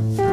Bye.